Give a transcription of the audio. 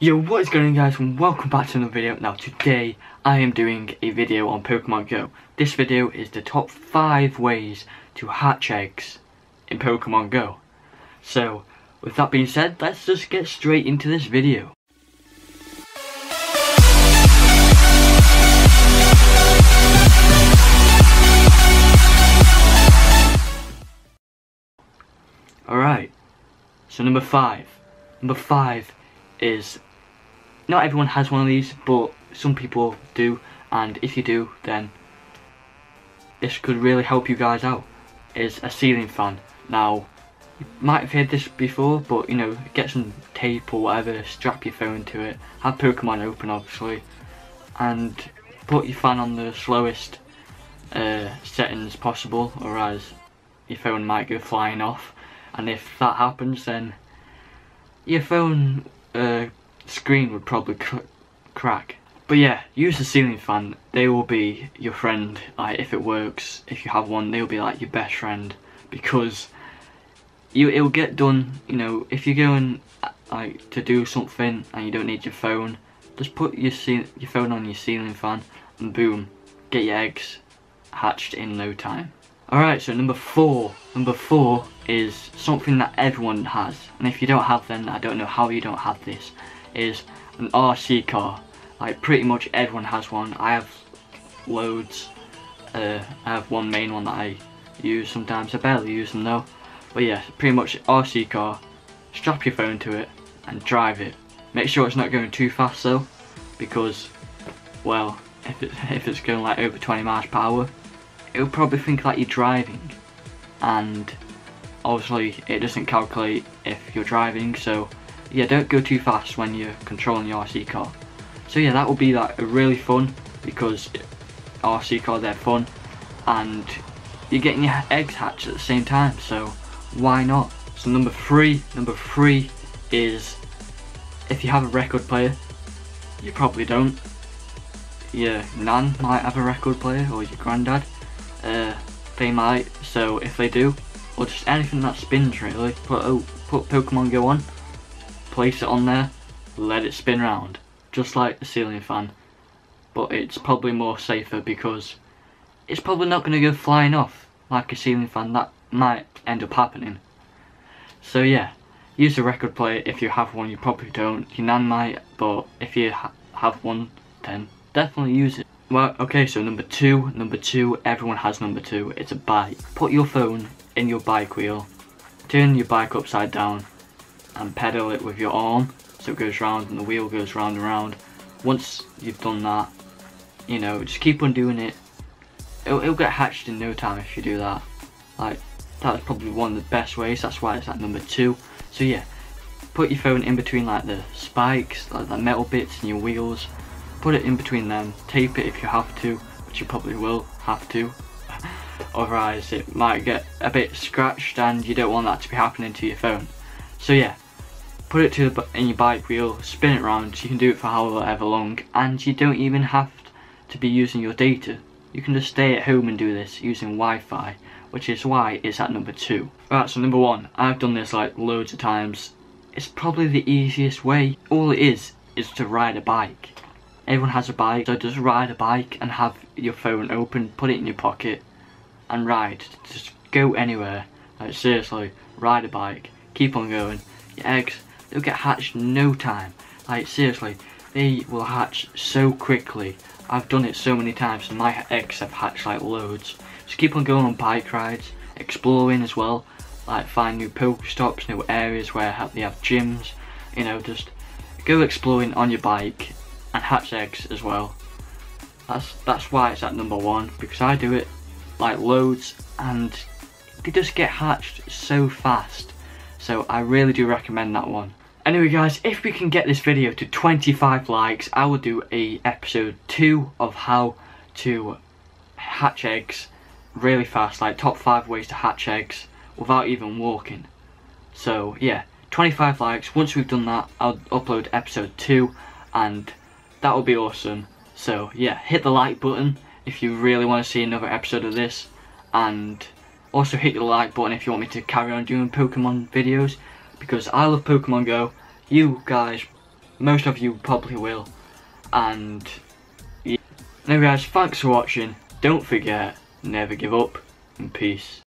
Yo, what is going on guys and welcome back to another video. Now today I am doing a video on Pokemon Go. This video is the top 5 ways to hatch eggs in Pokemon Go. So with that being said, let's just get straight into this video. Alright, so number 5. Number 5 is not everyone has one of these, but some people do, and if you do, then this could really help you guys out. Is a ceiling fan. Now, you might have heard this before, but you know, get some tape or whatever, strap your phone to it, have Pokemon open obviously, and put your fan on the slowest uh, settings possible, or as your phone might go flying off. And if that happens, then your phone uh, screen would probably cr crack. But yeah, use the ceiling fan. They will be your friend. Like if it works, if you have one, they'll be like your best friend because you it'll get done. You know, if you're going uh, like to do something and you don't need your phone, just put your your phone on your ceiling fan and boom, get your eggs hatched in no time. Alright, so number four. Number four is something that everyone has. And if you don't have them, I don't know how you don't have this is an RC car. Like pretty much everyone has one. I have loads. Uh, I have one main one that I use sometimes. I barely use them though. But yeah, pretty much RC car. Strap your phone to it and drive it. Make sure it's not going too fast though, because, well, if, it, if it's going like over 20 miles per hour, it'll probably think that you're driving. And obviously it doesn't calculate if you're driving, so yeah, don't go too fast when you're controlling your RC car. So yeah, that will be like really fun because RC car they're fun and you're getting your eggs hatched at the same time. So why not? So number three, number three is if you have a record player, you probably don't. Your nan might have a record player or your granddad. Uh, they might. So if they do, or just anything that spins really, put oh, put Pokemon Go on place it on there, let it spin round, just like the ceiling fan. But it's probably more safer because it's probably not going to go flying off like a ceiling fan. That might end up happening. So yeah, use a record player if you have one. You probably don't. Your nan might, but if you ha have one, then definitely use it. Well, okay, so number two, number two, everyone has number two. It's a bike. Put your phone in your bike wheel, turn your bike upside down, and pedal it with your arm so it goes round and the wheel goes round and round. Once you've done that, you know, just keep on doing it. It'll, it'll get hatched in no time if you do that. Like, that's probably one of the best ways, that's why it's at number two. So yeah, put your phone in between like the spikes, like the metal bits and your wheels. Put it in between them, tape it if you have to, which you probably will have to. Otherwise it might get a bit scratched and you don't want that to be happening to your phone. So yeah, put it to your bike wheel, spin it around, you can do it for however long, and you don't even have to be using your data. You can just stay at home and do this using Wi-Fi, which is why it's at number two. Right, so number one, I've done this like loads of times. It's probably the easiest way. All it is, is to ride a bike. Everyone has a bike, so just ride a bike and have your phone open, put it in your pocket, and ride. Just go anywhere. Like seriously, ride a bike, keep on going. Your eggs they'll get hatched no time. Like seriously, they will hatch so quickly. I've done it so many times and my eggs have hatched like loads. So keep on going on bike rides, exploring as well. Like find new Pokestops, new areas where they have gyms. You know, just go exploring on your bike and hatch eggs as well. That's that's why it's at number one because I do it like loads and they just get hatched so fast. So I really do recommend that one. Anyway guys, if we can get this video to 25 likes, I will do a episode 2 of how to hatch eggs really fast, like top 5 ways to hatch eggs without even walking. So yeah, 25 likes, once we've done that, I'll upload episode 2 and that will be awesome. So yeah, hit the like button if you really want to see another episode of this and also hit the like button if you want me to carry on doing Pokemon videos because I love Pokemon Go. You guys Most of you probably will. And yeah. Anyway guys, thanks for watching. Don't forget, never give up, and peace.